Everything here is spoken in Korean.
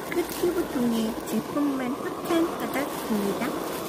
깨끗이 보통의 제품만 확장 받았습니다.